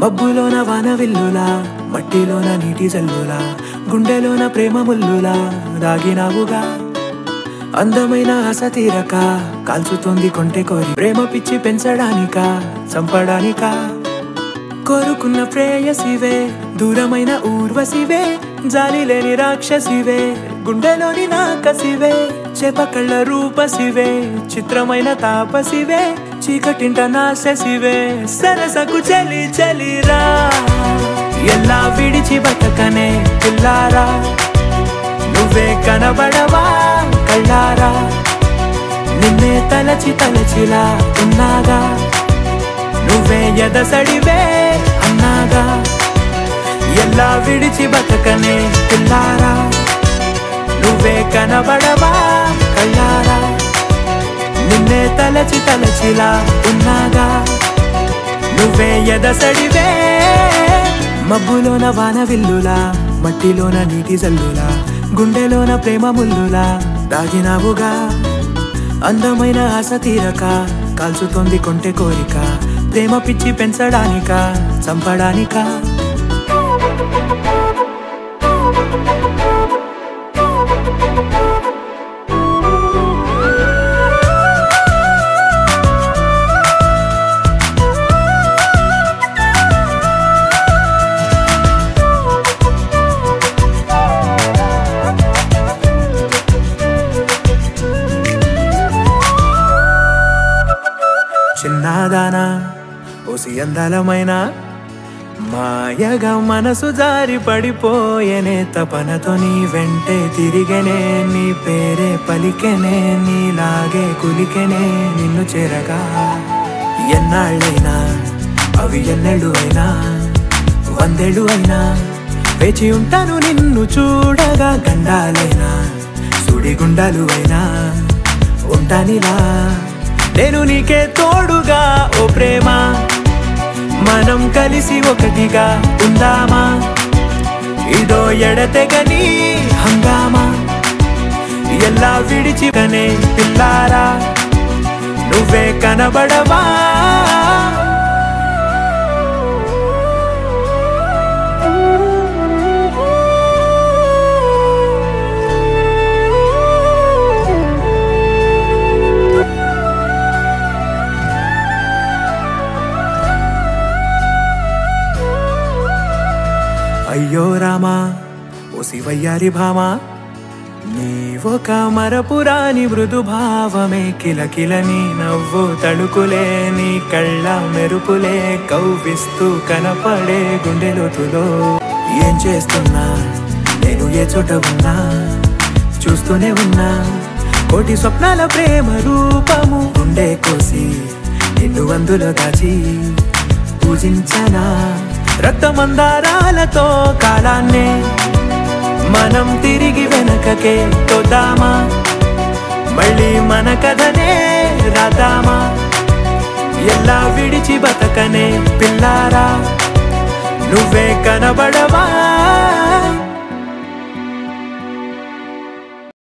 మబ్బులోన వాన విల్లులా మట్టిలోన నీటి జల్లులా గుండెలోన ప్రేమ ముల్లులా దాగినావుగా. అందమైన ఆశ తీరక కాల్చుతోంది కొంటె కోరి ప్రేమ పిచ్చి పెంచడానిక చంపడానిక. కోరుకున్న ప్రేయసివే దూరమైన ఊర్వశివే జాలి లేని రాక్షసివే గుండెలోని నాకసివే. చేపకళ్ళ రూపసివే చిత్రమైన తాపసివే చీకటింట నాశసివే. సరసకు చలి చలిరా ఎలా విడిచి బతకనే పిల్లారా నువ్వే కనబడవా కళ్ళారా? నిన్నే తలచి తలచిలా ఉన్నాగా? నువ్వే ఎదసడివే అన్నాగా? ఎలా విడిచి బతకనే పిల్లారా నువ్వే కనబడవా? కళ్ళారా? నిన్నే తలచి తలచిలా ఉన్నాగా. నువ్వే ఎదసడివే మబ్బులోన వాన విల్లులా మట్టిలోన నీటి జల్లులా గుండెలోన ప్రేమ ముల్లులా దాగినావుగా. అందమైన ఆశ తీరక కాల్చుతోంది కొంటె కోరిక ప్రేమ పిచ్చి పెంచడానిక చంపడానికా? చిన్నదానా ఓసి అందాలమైనా మాయగా మనసు జారి పడిపోయేనే తపనతో నీ వెంటే తిరిగనే నీ పేరే పలికెనే నీలాగే కులికెనే నిన్ను చేరగా. ఎన్నాళ్ళైనా అవి ఎన్నెళ్ళు అయినా వందేళ్ళు అయినా వేచి ఉంటాను నిన్ను చూడగా గండాలైనా సుడిగుండాలు అయినా ఉంటానిలా. నేను నీకే తోడుగా మనం కలిసి ఒకటిగా ఉందామా? ఇదో ఎడతెగని హంగామా? ఎలా విడిచికనే పిల్లారా? నువ్వే కనబడవా? అయ్యో రామా ఓ శివయ్యారి భామా నీ ఒక మరపురాని మృదు భావమే కిలకిలని నవ్వు తడుకులే నీ కళ్ళ మెరుపులే కవ్విస్తూ కనపడే గుండెలోతులో ఏం చేస్తున్నా? నేను ఏ చోట ఉన్నా? చూస్తూనే ఉన్నా. కోటి స్వప్నాల ప్రేమ రూపము ఉండే కోసి నిన్ను అందులో దాచి పూజించనా? కళ్ళతో కాలాన్నే మనం తిరిగి వెనకకే తొద్దామా? మళ్ళీ మన కథనే రాదామా ఎలా విడిచి బతకనే పిల్లారా? నువ్వే కనబడ